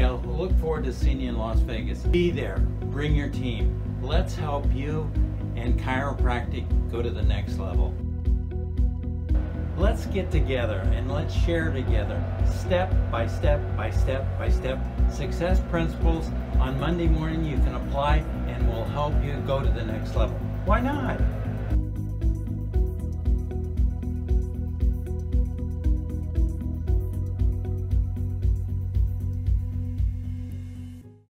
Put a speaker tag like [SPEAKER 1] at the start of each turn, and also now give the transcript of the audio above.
[SPEAKER 1] look forward to seeing you in Las Vegas. Be there, bring your team. Let's help you and chiropractic go to the next level. Let's get together and let's share together, step by step by step by step, success principles. On Monday morning, you can apply and we'll help you go to the next level. Why not?